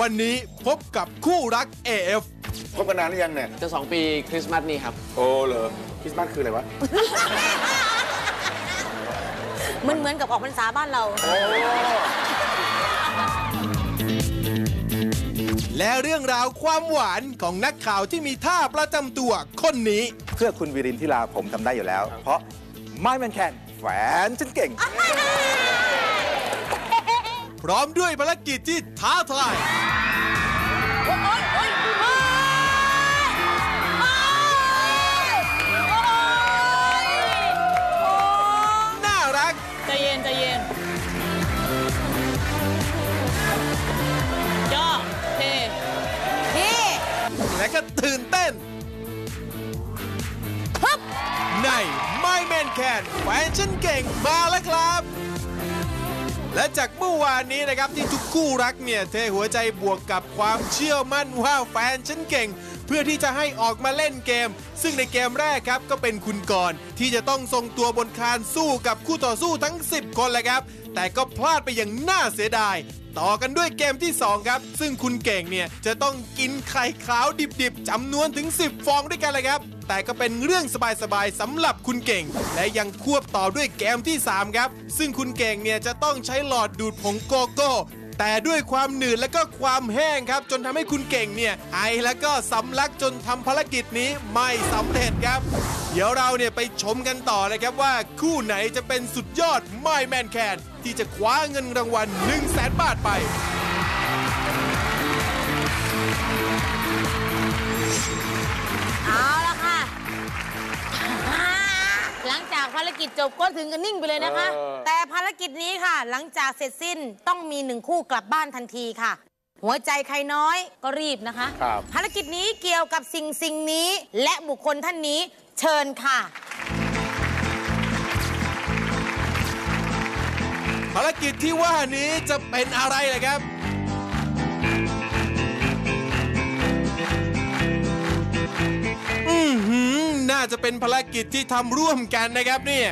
วันนี้พบกับคู่รัก AF คบกันนานหรือยังเนี่ย จะสองปีคริสต์มาสนี้ครับ โอ้เหรอคริสต์มาสคืออะไรวะ มันเหมือนกับออกพรรษาบ้านเรา และเรื่องราวความหวานของนักข่าวที่มีท่าประจำตัวคนนี้ เพื่อคุณวิรินที่ลาผมทำได้อยู่แล้ว เพราะไม่แมนแคนแฟนฉันเก่ง พร้อมด้วยภารกิจที่ท้าทายโอ๊ยโอ๊ยโอ๊ยโอ๊ยโอ๊ยโอ๊ยน่ารัก ใจเย็นใจเย็นย่อเทพี่และก็ตื่นเต้น ฮึบ ใน My Man Can แฟนฉันเก่งมาแล้วครับ และจากเมื่อวานนี้นะครับที่ทุกคู่รักเนี่ยเทหัวใจบวกกับความเชื่อมั่นว่าแฟนฉันเก่ง เพื่อที่จะให้ออกมาเล่นเกม ซึ่งในเกมแรกครับก็เป็นคุณกรที่จะต้องทรงตัวบนคานสู้กับคู่ต่อสู้ทั้ง 10 คนเลยครับ แต่ก็พลาดไปอย่างน่าเสียดาย ต่อกันด้วยเกมที่ 2 ครับ ซึ่งคุณเก่งเนี่ยจะต้องกินไข่ขาวดิบๆจำนวนถึง 10 ฟองด้วยกันเลยครับ แต่ก็เป็นเรื่องสบายๆสำหรับคุณเก่ง และยังควบต่อด้วยเกมที่ 3 ครับ ซึ่งคุณเก่งเนี่ยจะต้องใช้หลอดดูดผงโกโก้ แต่ด้วยความหนืดและก็ความแห้งครับ จนทำให้คุณเก่งเนี่ยไอแล้วก็สำลักจนทำภารกิจนี้ไม่สำเร็จครับ เดี๋ยวเราเนี่ยไปชมกันต่อเลยครับว่า คู่ไหนจะเป็นสุดยอดไม่แมนแคนที่จะคว้าเงินรางวัล1 0 0 0 0แสนบาทไป หลังจากภารกิจจบก็ถึงกันนิ่งไปเลยนะคะแต่ภารกิจนี้ค่ะ หลังจากเสร็จสิ้นต้องมีหนึ่งคู่กลับบ้านทันทีค่ะ หัวใจใครน้อยก็รีบนะคะ ครับ ภารกิจนี้เกี่ยวกับสิ่งสิ่งนี้ และบุคคลท่านนี้เชิญค่ะ ภารกิจที่ว่านี้จะเป็นอะไรล่ะครับ น่าจะเป็นภารกิจที่ทำร่วมกันนะครับเนี่ย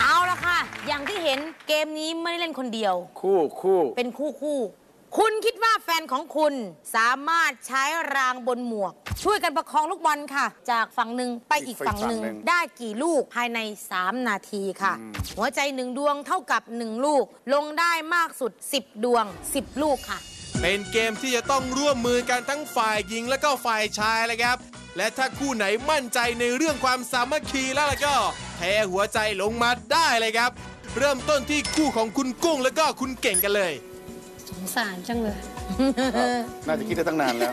เอาละค่ะ อย่างที่เห็นเกมนี้ไม่ได้เล่นคนเดียว คู่คู่เป็นคู่คู่ คุณคิดว่าแฟนของคุณสามารถใช้รางบนหมวก ช่วยกันประคองลูกบอลค่ะ จากฝั่งหนึ่งไปอีกฝั่งหนึ่ง ได้กี่ลูกภายใน 3 นาทีค่ะ หัวใจหนึ่งดวงเท่ากับ 1 ลูก ลงได้มากสุด 10 ดวง 10 ลูกค่ะ เป็นเกมที่จะต้องร่วมมือกันทั้งฝ่ายหญิงและก็ฝ่ายชายเลยครับ และถ้าคู่ไหนมั่นใจในเรื่องความสามัคคีแล้วล่ะก็เทหัวใจลงมาได้เลยครับ เริ่มต้นที่คู่ของคุณกุ้งแล้วก็คุณเก่งกันเลยส งสารจังเลย น่าจะคิดได้ตั้งนานแล้ว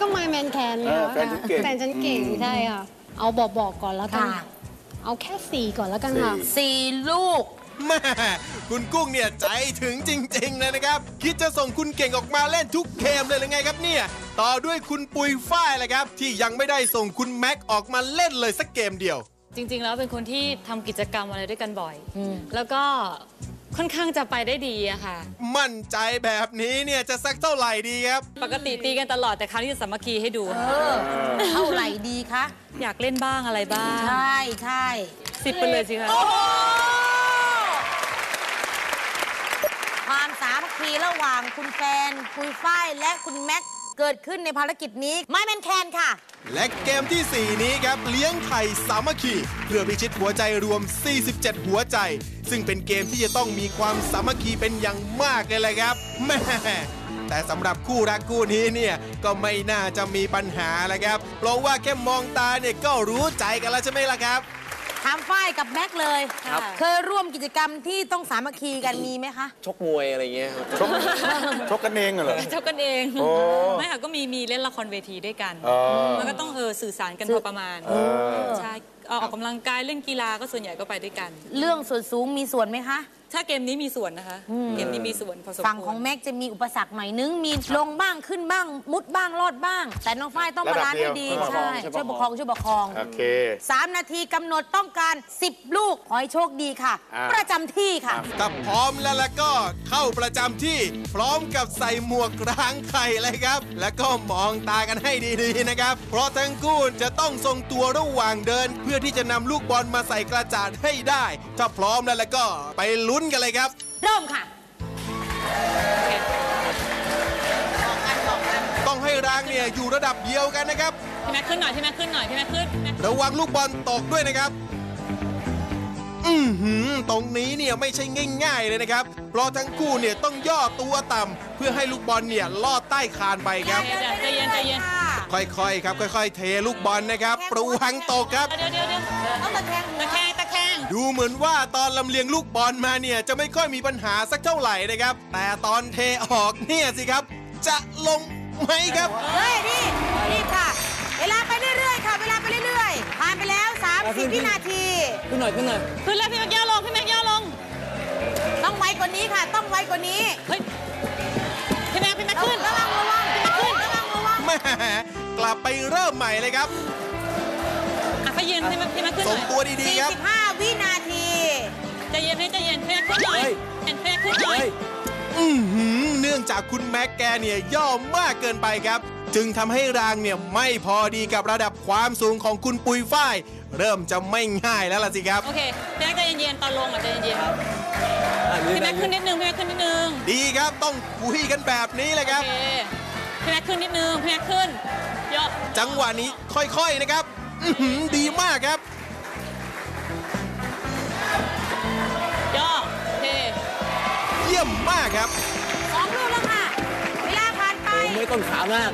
ก็ไม่แมนแคนไงเออแฟนฉันเก่ง แฟนฉันเก่งอืมใช่ค่ะ เอาบอกบอกๆก่อนแล้วกัน ค่ะ เอาแค่สี่ก่อนแล้วกันค่ะ4ลูก แม่คุณกุ้งเนี่ยใจถึงจริงๆเลยนะครับ คิดจะส่งคุณเก่งออกมาเล่นทุกเกมเลยหรือไงครับเนี่ย ต่อด้วยคุณปุยฝ้ายเลยครับ ที่ยังไม่ได้ส่งคุณแม็กออกมาเล่นเลยสักเกมเดียว จริงๆ แล้วเป็นคนที่ทำกิจกรรมอะไรด้วยกันบ่อยอืมแล้วก็ ค่อนข้างจะไปได้ดีอะค่ะ มั่นใจแบบนี้เนี่ยจะสักเท่าไหร่ดีครับ ปกติตีกันตลอดแต่คราวนี้จะสามัคคีให้ดู เออเท่าไหร่ดีคะ อยากเล่นบ้างอะไรบ้างใช่ใช่สิบไปเลยสิคะโอ้โหความสามัคคีระหว่างคุณแฟน คุยฝ้ายและคุณแม็ก เกิดขึ้นในภารกิจนี้ไม่แมนแคนค่ะ และเกมที่ 4 นี้ครับเลี้ยงไข่สามัคคีเพื่อพิชิตหัวใจรวม 47 หัวใจ ซึ่งเป็นเกมที่จะต้องมีความสามัคคีเป็นอย่างมากเลยแหละครับแม่แต่สำหรับคู่รักคู่นี้เนี่ยก็ไม่น่าจะมีปัญหาแล้วครับ เพราะว่าแค่มองตาเนี่ยก็รู้ใจกันแล้วใช่ไหมล่ะครับ ถามฝ้ายกับแม็กเลยครับ เคยร่วมกิจกรรมที่ต้องสามัคคีกันมีไหมคะ ชกมวยอะไรเงี้ยครับชกชกกันเองเหรอ เจ้ากันเองโอ้ ไม่ค่ะก็มีมีเล่นละครเวทีด้วยกันอ๋อมันก็ต้องเออสื่อสารกันพอประมาณใช่เอาออกกำลังกายเล่นกีฬาก็ส่วนใหญ่ก็ไปด้วยกัน เรื่องส่วนสูงมีส่วนไหมคะถ้าเกมนี้มีส่วนนะคะ เกมนี้มีส่วนพอสมควร ฝั่งของแม็กจะมีอุปสรรคหน่อยนึง มีลงบ้างขึ้นบ้าง มุดบ้างลอดบ้าง แต่น้องฝ้ายต้อง balance ให้ดีระดับเดียวใช่ช่ช่ววยยปปกกคครรอองงช่วยปกครองโอเค3นาทีกำหนดต้องการ 10 ลูก ขอให้โชคดีค่ะอ่าประจำที่ค่ะถ้าพร้อมแล้วแล้วก็เข้าประจำที่ พร้อมกับใส่หมวกรังไข่เลยครับ แล้วก็มองตากันให้ดีๆนะครับ เพราะทั้งคู่จะต้องทรงตัวระหว่างเดิน เพื่อที่จะนำลูกบอลมาใส่กระจาดให้ได้ ถ้าพร้อมแล้วแล้วก็ไปลุ้นกันเลยครับ เริ่มค่ะ ต้องให้รางเนี่ยอยู่ระดับเดียวกันนะครับ พี่แม็กขึ้นหน่อย พี่แม็กขึ้นหน่อย พี่แม็กขึ้นพี่แม็กระวังลูกบอลตกด้วยนะครับ อือหือ ตรงนี้เนี่ยไม่ใช่ง่าย ๆ เลยนะครับ เพราะทั้งคู่เนี่ยต้องย่อตัวต่ำเพื่อให้ลูกบอลเนี่ยลอดใต้คานไปครับใจเย็นใจเย็นค่อยๆครับ ค่อย ๆ เทลูกบอลนะครับระวังตกครับ เดี๋ยวเดี๋ยวเดี๋ยวต้องตะแคงหัว ตะแคงตะแคง ดูเหมือนว่าตอนลำเลียงลูกบอลมาเนี่ยจะไม่ค่อยมีปัญหาสักเท่าไหร่นะครับ แต่ตอนเทออกเนี่ยสิครับ จะลงไหมครับ เฮ้ยรีบรีบค่ะ เวลาไปเรื่อยๆค่ะ เวลาไปเรื่อยๆผ่านไปแล้ว30วินาที ขึ้นหน่อยขึ้นหน่อยขึ้นแล้วพี่แม็กย่อลงพี่แม็กย่อลง ต้องไวกว่านี้ค่ะ ต้องไวกว่านี้เฮ้ยพี่แม็กพี่แม็กขึ้นระวังระวังพี่แม็กขึ้นระวังระวังแหม่กลับไปเริ่มใหม่เลยครับ อะไปยืนพี่แม็กพี่แม็กขึ้นหทรน่งอยตัวดีๆครับ 45 วินาทีใจเย็นพี่ใจเย็นพี่แม็กขึ้นหน่อยเฮ้ย เห็นพี่แม็กขึ้นหน่อยเฮ้ยอือหือเนื่องจากคุณแม็กแกเนี่ยย่อมากเกินไปครับ จึงทำให้รางเนี่ยไม่พอดีกับระดับความสูงของคุณปุยฝ้าย เริ่มจะไม่ง่ายแล้วล่ะสิครับ โอเคพี่แม็กใจเย็นๆตอนลงอะใจเย็นอะๆยืนพี่ไปแม็กขึ้นนิดนึงพี่แม็กขึ้นนิดนึง ดีครับต้องคุยกันแบบนี้เลยครับ โอเคพี่แม็กขึ้นนิดนึงพี่แม็กขึ้นย่อจังหวะนี้ค่อยๆนะครับอื้อหือ ดีมากครับย่อโอเคเยี่ยมมากครับสองลูกแล้วค่ะ เวลาผ่านไปโอ้ไม่ต้นขามาก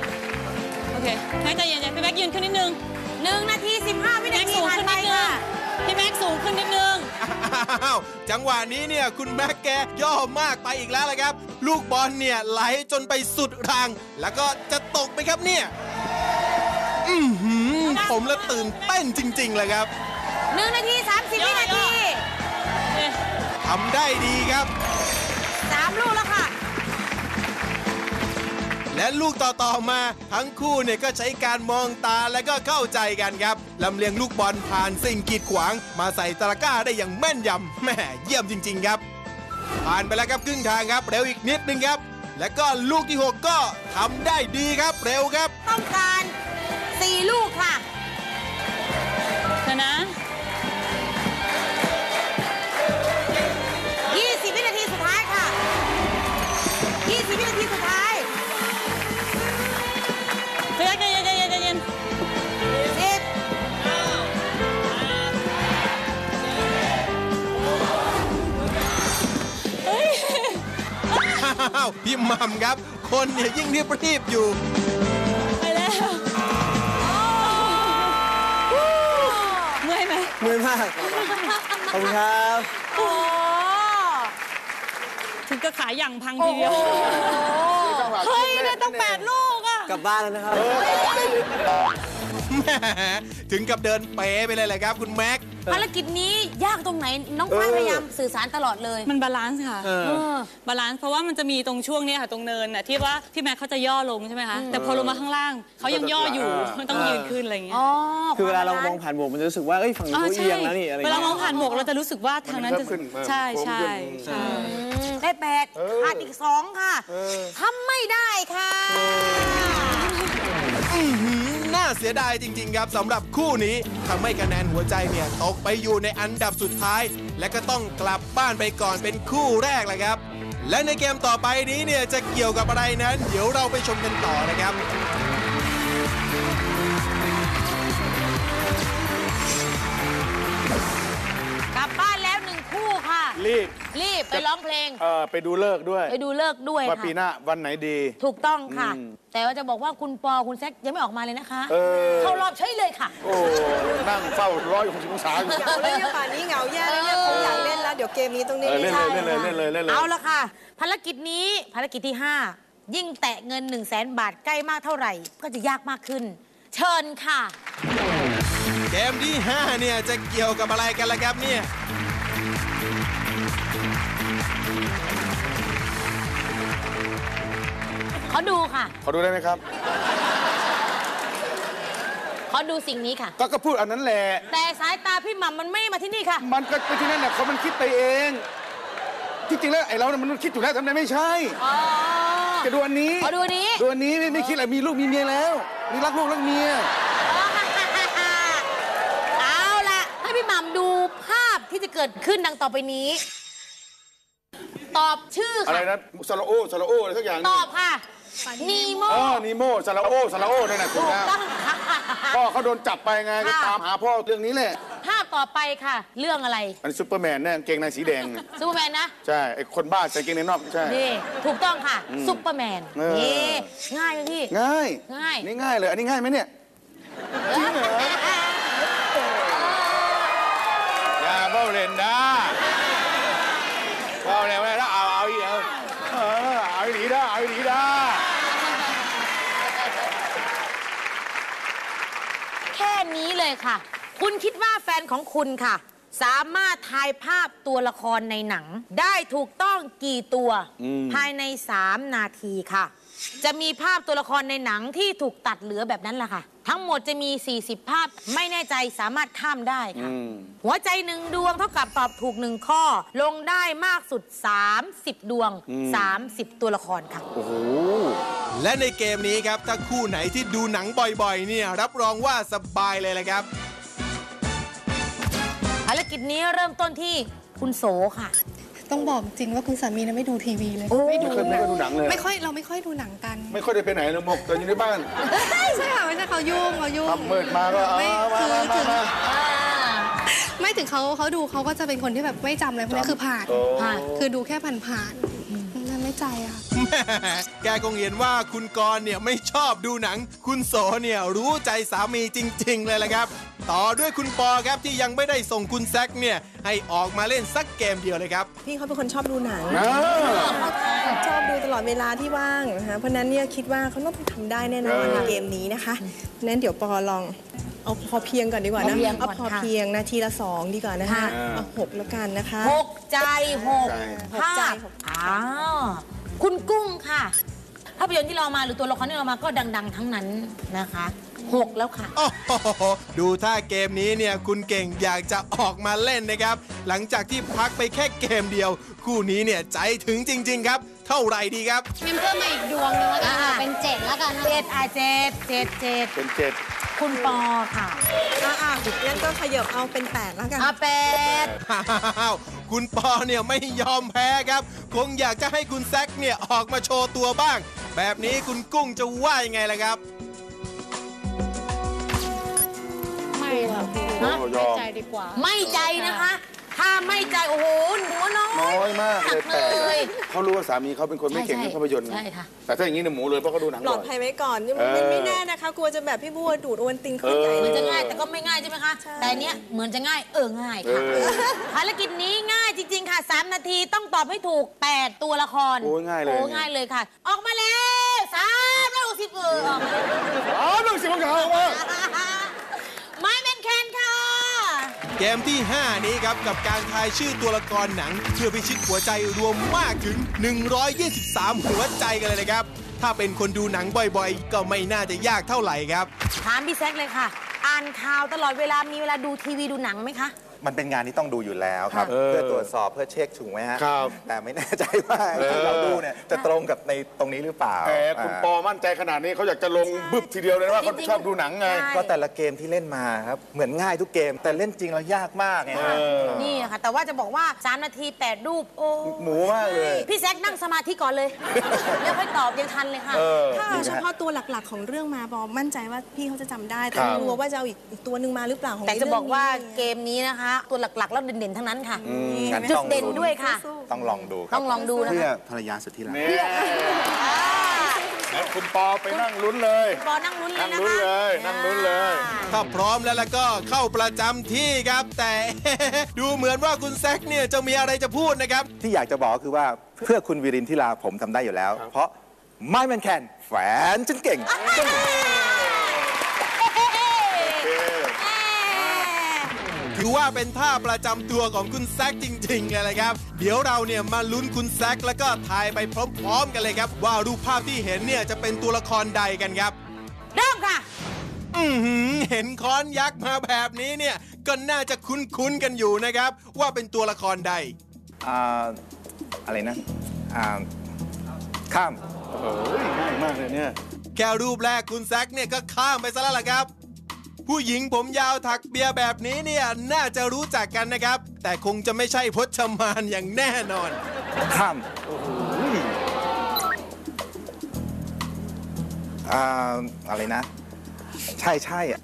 โอเคพี่แม็กใจเย็นๆพี่แม็กยืนขึ้นนิดนึง1นาที15วิพี่นาแม็กทีสูงผ่านขึ้นไปนิดนึงค่ะพี่แม็กสูงขึ้นนิดนึงอ้าวจังหวะนี้เนี่ยคุณแม็กแกย่อมากไปอีกแล้วละครับ ลูกบอลเนี่ยไหลจนไปสุดราง แล้วก็จะตกไหมครับเนี่ย อือหือ ผมละตื่นเต้นจริง ๆ เลยครับ1นาที 30วินาทีเอ๊ะทำได้ดีครับ3ลูกแล้วค่ะ และลูกต่อๆมาทั้งคู่เนี่ยก็ใช้การมองตาและก็เข้าใจกันครับลำเลียงลูกบอลผ่านสิ่งกีดขวาง มาใส่ตะกร้าได้อย่างแม่นยำแหม่เยี่ยมจริง ๆ ครับ ผ่านไปแล้วครับครึ่งทางครับเร็วอีกนิดนึงครับ และก็ลูกที่ 6 ก็ทำได้ดีครับเร็วครับ ต้องการ 4ลูกค่ะเดี๋ยวนะ20วินาทีสุดท้ายค่ะ20วินาทีสุดท้ายพี่แม็กใจเย็นใจเย็นใจเย็น10อ้าวพี่หมัมครับ คนเนี่ยยิ่งรีบรีบๆอยู่ เมื่อยมาก ขอบคุณครับ โอ้ถึงกับขาหยั่งพังทีเดียว เฮ้ยได้ตั้งแปดลูกอะกลับบ้านแล้วนะครับ แหมถึงกับเดินเป๋ไปเลยแหละครับคุณแม็ก ภารกิจนี้ยากตรงไหนน้องฝ้ายพยายามสื่อสารตลอดเลย มัน balance ค่ะเออ เออ balance เพราะว่ามันจะมีตรงช่วงเนี้ยค่ะตรงเนินน่ะที่ว่าพี่แม็กเขาจะย่อลงใช่ไหมคะแต่พอลงมาข้างล่างเขายังย่ออยู่มันต้องยืนขึ้นอะไรอย่างเงี้ยอ๋อคือเวลาเรามองผ่านหมวกมันจะรู้สึกว่าเอ้ยฝั่งนี้อ๋อเขาใช่เอียงแล้วนี่อะไรเวลามองเงี้ย ผ่านหมวกเราจะรู้สึกว่าทางนั้นจะมันเพิ่มขึ้นเออใช่โค้งใช่ขึ้นใช่ อืมได้แปดขาดอีกสองค่ะทำไม่ได้ค่ะ อื้อหือ น่าเสียดายจริง ๆ ครับสำหรับคู่นี้ทำให้คะแนนหัวใจเนี่ยตกไปอยู่ในอันดับสุดท้าย และก็ต้องกลับบ้านไปก่อนเป็นคู่แรกแหละครับ และในเกมต่อไปนี้เนี่ยจะเกี่ยวกับอะไรนั้น เดี๋ยวเราไปชมกันต่อนะครับ รีบ รีบไปร้องเพลง เออไปดูเลิกษ์ด้วยไปดูเลิกษ์ด้วยว่าค่ะปีหน้าวันไหนดี ถูกต้องค่ะ อืม แต่ว่าจะบอกว่าคุณปอคุณแซคยังไม่ออกมาเลยนะคะ เออ เข้ารอบใช่เลยค่ะ โอ้ นั่งเฝ้าร้อยหกสิบองศาอยู่เหงาแล้วเนี่ยป่านนี้เหงาแย่แล้วเนี่ยผมอยากเล่นแล้ว เดี๋ยวเกมนี้ต้องเอเล่นอเล่นเลยเล่นเลยเล่นเลยเล่นเลยเอาละค่ะ ภารกิจนี้ภารกิจที่ 5 ยิ่งแตะเงิน 1 0 0 0 0แสนบาทใกล้มากเท่าไหร่ ก็จะยากมากขึ้น เชิญค่ะ เกมที่ 5 เนี่ย จะเกี่ยวกับอะไรกันล่ะครับเนี่ย เขาดูค่ะ ขอดูได้ไหมครับ เขาดูสิ่งนี้ค่ะ ก็ก็พูดอันนั้นแหละ แต่สายตาพี่หม่ำมันไม่ได้มาที่นี่ค่ะ มันก็ไปที่นั่นแหละเขามันคิดไปเอง ที่จริงแล้วไอ้เราเนี่ยมันคิดอยู่แล้วทำไมไม่ใช่ อ๋อ จะดูอันนี้ขอดูอันนี้ ดูอันนี้ไม่ไม่คิดอะไรมีลูกมีเมียแล้วมีรักลูกรักเมีย เอาละให้พี่หม่ำดูภาพที่จะเกิดขึ้นดังต่อไปนี้ ตอบชื่ออะไรค่ะ นะซาลาโอซาลาโออะไรสักอย่างตนี่อบค่ะ นีโมอ๋อนีโมซาลาโอซาลาโอนั่นน่ะถูถูกกแล้วต้องค่ะ พ่อเขาโดนจับไปไงก็ค่ะ ตามหาพ่อเรื่องนี้แหละ ภาพต่อไปค่ะ เรื่องอะไรอันนี้ซูเปอร์แมนเนี่ยกางเกงในสีแดง ซูเปอร์แมนนะ ใช่ ไอ้คนบ้าใส่กางเกงในนอกใช่ นี่ ถูกต้องค่ะ ซุปเปอร์แมน เออ นี่ง่ายไหมพี่ ง่ายง่าย นี่ง่ายเลย อันนี้ง่ายไหมเนี่ยอย่าเบ้าเล่นนะเบ้าเล่นไม่ได้เอาเอาอีกเอาเออเอาอีหลีได้เอาอีหลีได้ แค่ นี้เลยค่ะ คุณคิดว่าแฟนของคุณค่ะ สามารถทายภาพตัวละครในหนัง ได้ถูกต้องกี่ตัว ภายใน 3 นาทีค่ะ จะมีภาพตัวละครในหนังที่ถูกตัดเหลือแบบนั้นแหละค่ะ ทั้งหมดจะมี 40 ภาพไม่แน่ใจสามารถข้ามได้ค่ะ หัวใจหนึ่งดวงเท่ากับตอบถูกหนึ่งข้อ ลงได้มากสุด 30 ดวง 30 ตัวละครค่ะและในเกมนี้ครับ ถ้าคู่ไหนที่ดูหนังบ่อยๆ เนี่ย รับรองว่าสบายเลยแหละครับ ภารกิจนี้เริ่มต้นที่คุณโสค่ะ ต้องบอกจริงว่าคุณสามีนะไม่ดูทีวีเลยโอ้ไม่ดูไม่เคยไม่เคยดูหนังเลย ไม่ค่อยเราไม่ค่อยดูหนังกัน ไม่ค่อยได้ไปไหนเลยหมกแต่อยู่ในบ้านใช่ค่ะไม่ใช่เขายุ่งเขายุ่งทำมืดมาก็เอาไม่มาคือมามาถึงมา ไม่ถึงเขาเขาดูเขาก็จะเป็นคนที่แบบไม่จำอะไรพวกนี้คือผ่านโอ้ค่ะคือดูแค่ผ่านผ่านๆนั่นไม่ใจอะค่ะ แกคงเห็นว่าคุณกรณ์เนี่ยไม่ชอบดูหนัง คุณโสเนี่ยรู้ใจสามีจริง ๆ เลยละครับ ต่อด้วยคุณปอครับที่ยังไม่ได้ส่งคุณแซคเนี่ยให้ออกมาเล่นสักเกมเดียวเลยครับ พี่เขาเป็นคนชอบดูหนังอ่าชอบดูตลอดเวลาที่ว่างนะคะเพราะฉะนั้นเนี่ยคิดว่าเขาต้องทำได้แน่นอนในเกมนี้นะคะเพราะฉะนั้นเดี๋ยวปอลองเอาพอเพียงก่อนดีกว่านะพอเพียงก่อนเอาพอค่ะเพียงนาทีละสองดีกว่านะคะค่ะเอาหกแล้วกันนะคะหกใจหกหกใจภาพหกใจอ้าว คุณกุ้งค่ะภาพยนตร์ที่เรามาหรือตัวละครที่เรามาก็ดัง ๆ ทั้งนั้นนะคะหกแล้วค่ะ โอ้โหดูท่าเกมนี้เนี่ยคุณเก่งอยากจะออกมาเล่นนะครับ หลังจากที่พักไปแค่เกมเดียว คู่นี้เนี่ยใจถึงจริง ๆ ครับ เท่าไหร่ดีครับ งั้นเพิ่มมาอีกดวงนึงแล้วกันค่ะอ่า เป็นเจ็ดแล้วกันนะ เจ็ดอะเจ็ดเจ็ดเจ็ด เป็นเจ็ด คุณปอค่ะอะอะงั้นก็ขยับเอาเป็นแปดแล้วกันอะแปดอ้าวคุณปอเนี่ยไม่ยอมแพ้ครับ คงอยากจะให้คุณแซคเนี่ยออกมาโชว์ตัวบ้าง แบบนี้คุณกุ้งจะว่ายังไงล่ะครับ ไม่ค่ะพี่โอ้ยอไม่มใจดีกว่า ไม่ใจนะคะ ถ้าไม่ใจโอ้โหหัวน้อยน้อยมากเลยแปดเลย เขารู้ว่าสามีเขาเป็นคนไม่เก่งเรื่องภาพยนตร์ไงใช่ค่ะ แต่ถ้าอย่างนี้เนี่ยหมูเลยเพราะเขาดูหนังปลบ่ออดย ภัยไว้ก่อนเออมันไม่แน่นะคะ กลัวจะแบบพี่บัวดูดโอวันตินขึ้นใหญ่เออเหมือนเลจะยง่ายแต่ก็ไม่ง่ายใช่ไหมคะใช่แต่อันเนี้ยเหมือนจะง่ายเออง่ายค่ะเออภารกิจนี้ง่ายจริง ๆ ค่ะ 3 นาทีต้องตอบให้ถูก 8 ตัวละครโอ้ยง่ายเลย โอ้ง่ายเลยค่ะ ออกมาแล้วสามร้อยหกสิบเออออกมาแล้ว อ๋อหนึ่งสิบของเขาว่า ไม่เป็นแคนค่ะ เกมที่ 5 นี้ครับ กับการทายชื่อตัวละครหนังเพื่อพิชิตหัวใจรวมมากถึง 123 หัวใจกันเลยนะครับ ถ้าเป็นคนดูหนังบ่อยๆ ก็ไม่น่าจะยากเท่าไหร่ครับ ถามพี่แซกเลยค่ะ อ่านข่าวตลอดเวลามีเวลาดูทีวีดูหนังไหมคะ มันเป็นงานที่ต้องดูอยู่แล้วครับเออเพื่อตรวจสอบเพื่อเช็คถูกไหมฮะครับแต่ไม่แน่ใจว่าเออที่เราดูเนี่ยจะตรงกับในตรงนี้หรือเปล่าแหมคุณปอมั่นใจขนาดนี้เขาอยากจะลงบึบทีเดียวเลยนะว่าเขาจริงๆชอบดูหนังไงใช่ก็แต่ละเกมที่เล่นมาครับเหมือนง่ายทุกเกม แต่เล่นจริงแล้วยากมากไงฮะนี่ค่ะแต่ว่าจะบอกว่า 3 นาที 8 รูปโอ้หมูมากเลยพี่แซคนั่งสมาธิก่อนเลยแล้วค่อยตอบยังทันเลยค่ะเออถ้าเอาเฉพาะตัวหลักๆของเรื่องมาบอมั่นใจว่าพี่เขาจะจำได้แต่ครับกลัวว่าจะเอาอีกอีกตัวหนึ่งมาหรือเปล่าของแต่จะบอกว่าเกมมนี้นะคะตัวหลักๆ แล้วเด่นๆทั้งนั้นค่ะงั้นจุดต้องเด่นด้วยค่ะ ต้องลองดูครัต้องลองดูนะเพื่อคะภรรยาสุดที่รักเนี่ยงั้นคุณปอไปนั่งลุ้นเลยบอนั่งลุ้นเลยนั่งนะคะลุ้นเลยนั่งลุ้นเลย ถ้าพร้อมแล้วแล้วก็เข้าประจำที่ครับ แต่ ดูเหมือนว่าคุณแซคเนี่ยจะมีอะไรจะพูดนะครับ ที่อยากจะบอกก็คือว่าเพื่อคุณวิรินทิราผมทำได้อยู่แล้ว เพราะไม่มันแคนแฟนฉันเก่งถ ถือว่าเป็นท่าประจำตัวของคุณแซกจริงๆเลยนะครับ เดี๋ยวเราเนี่ยมาลุ้นคุณแซกแล้วก็ทายไปพร้อมๆกันเลยครับ ว่ารูปภาพที่เห็นเนี่ยจะเป็นตัวละครใดกันครับ เริ่มค่ะ อือหือเห็นค้อนยักษ์มาแบบนี้เนี่ยก็น่าจะคุ้นๆกันอยู่นะครับ ว่าเป็นตัวละครใดอ่าอะไรนะอ่าข้ามโอ้ยง่ายมากเลยเนี่ยแค่รูปแรกคุณแซกเนี่ยก็ข้ามไปซะแล้วล่ะครับ ผู้หญิงผมยาวถักเบียร์แบบนี้เนี่ยน่าจะรู้จักกันนะครับ แต่คงจะไม่ใช่พจมานอย่างแน่นอนข้ามอ่าอะไรนะ ใช่ใช่อะ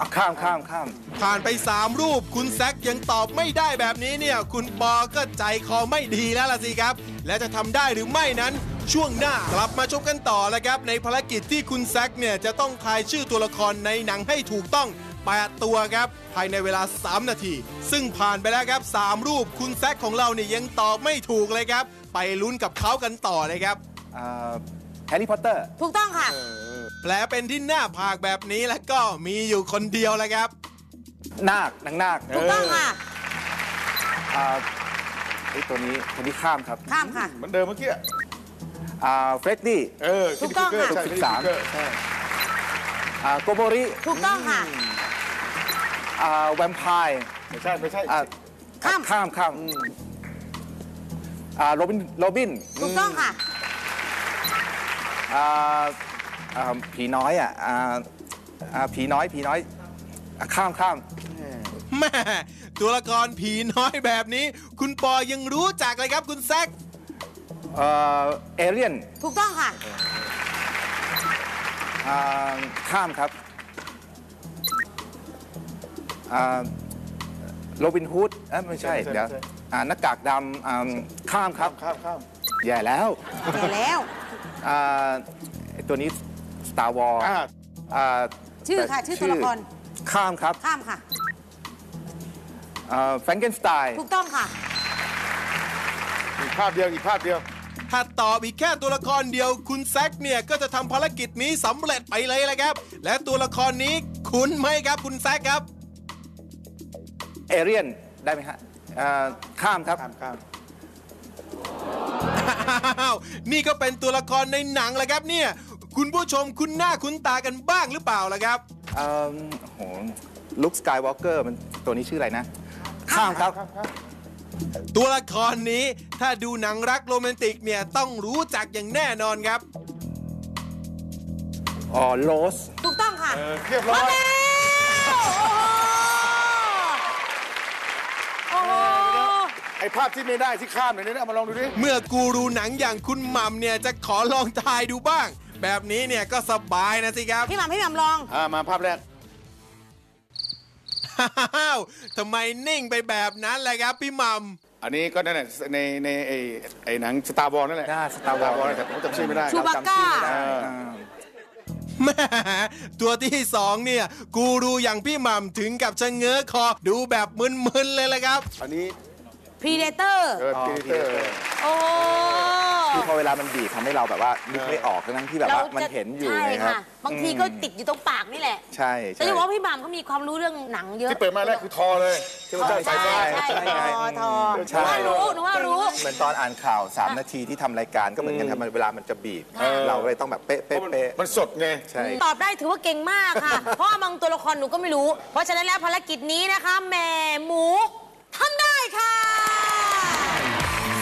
เอาข้ามข้ามข้ามผ่านไป 3 รูป คุณแซกยังตอบไม่ได้แบบนี้เนี่ย คุณปอก็ใจคอไม่ดีแล้วล่ะสิครับ และจะทำได้หรือไม่นั้น ช่วงหน้ากลับมาชมกันต่อแล้วครับ ในภารกิจที่คุณแซกเนี่ย จะต้องทายชื่อตัวละครในหนังให้ถูกต้อง 8 ตัวครับ ภายในเวลา 3 นาที ซึ่งผ่านไปแล้วครับ 3 รูป คุณแซกของเราเนี่ยยังตอบไม่ถูกเลยครับ ไปลุ้นกับเขากันต่อเลยครับแฮร์รี่พอตเตอร์ ถูกต้องค่ะ แผลเป็นที่หน้าผากแบบนี้แล้วก็มีอยู่คนเดียวแล้วครับ นาคนางนาคถูกต้องค่ะอ่าไอ้ตัวนี้ตัวนี้ข้ามครับข้ามค่ะ เหมือนเดิมเมื่อกี้อ่าเฟรดดี้เออถูกต้องค่ะ ใช่สิบสามใช่ใช่อ่าโกโบริถูกต้องค่ะ อ่าแวมไพร์ไม่ใช่ไม่ใช่อ่าข้าม ข้ามข้ามอ่าโรบินโรบินถูกต้องค่ะอ่า อ่าผีน้อยอะอ่าอ่าผีน้อย ผีน้อยอะข้ามข้าม แม่ตัวละครผีน้อยแบบนี้ คุณปอยังรู้จักเลยครับคุณแซก เอ่อเอเลียนถูกต้องค่ะ อ่าข้ามครับอ่าโรบินฮูดเอ้ยไม่ใช่เดี๋ยวอ่าหน้ากากดำอ่าข้ามครับ ข้ามข้าม แย่แล้วแต่แล้ว อ่าไอ้ตัวนี้ Star Wars อ่าอ่าชื่อค่ะชื่อตัวละคร ข้ามครับข้ามค่ะแฟรงเกนสไตน์ถูกต้องค่ะ อีกภาพเดียวอีกภาพเดียว ถ้าตอบอีกแค่ตัวละครเดียว คุณแซกเนี่ย ก็จะทำภารกิจนี้สำเร็จไปเลยแหละครับ และตัวละครนี้คุ้นไหมครับคุณแซกครับ เอเลียนได้ไหมฮะอ่าข้ามครับ ข้ามข้ามอ้าวนี่ก็เป็นตัวละครในหนังแหละครับเนี่ย คุณผู้ชมคุ้นหน้าคุ้นตากันบ้างหรือเปล่าล่ะครับ เอ่อโอ้โหลุคสกายวอล์กเกอร์มันตัวนี้ชื่ออะไรนะ ข้ามครับตัวละครนี้ถ้าดูหนังรักโรแมนติกเนี่ยต้องรู้จักอย่างแน่นอนครับ อ๋อโรส ถูกต้องค่ะเออเรียบร้อยโอ้โหไอ้ภาพที่ไม่ได้ที่ข้ามหน่อยนี่เอามาลองดูดิ เมื่อกูรูหนังอย่างคุณหม่ำเนี่ยจะขอลองทายดูบ้าง แบบนี้เนี่ยก็สบายนะสิครับ พี่หม่ำพี่หม่ำลอง อ่ามาภาพแรก อ้าวทำไมนิ่งไปแบบนั้นแหละครับพี่หม่ำอันนี้ก็นั่นแหละในในไอ้ไอ้หนังสตาร์บอลนั่นแหละหน้า Star Wars นั่นแหละแต่ผมจำชื่อไม่ได้ชูบาก้าเอออ่าแหม่ตัวที่สองเนี่ยกูรูอย่างพี่หม่ำถึงกับชะเง้อคอดูแบบมึนๆเลยแหละครับ อันนี้ Predator เอออ๋อพีเตอร์ โอ้ คือพอเวลามันบีบทำให้เราแบบว่านึกไม่ออกทั้งที่แบบว่ามันเห็นอยู่ใช่ไงครับ ค่ะ บางทีก็ติดอยู่ตรงปากนี่แหละ ใช่แต่ใช่ จะบอกว่าพี่หม่ำเขามีความรู้เรื่องหนังเยอะที่เปิดมาแรกคือทอเลยที่มันใช่ใส่ไฟใช่ฟ้าใช่ใช่ ทอทอหนูใช่ว่ารู้หนูว่ารู้ เหมือนตอนอ่านข่าว 3 นาทีที่ทำรายการก็เหมือนกันครับมันเวลามันจะบีบเออเราเลยต้องแบบเป๊ะเพเป๊ะราะมันเป๊ะมันสดไง ใช่ ตอบได้ถือว่าเก่งมากค่ะ เพราะว่าบางตัวละครหนูก็ไม่รู้ เพราะฉะนั้นแล้วภารกิจนี้นะคะแหม่หมูทำได้ ค่ะ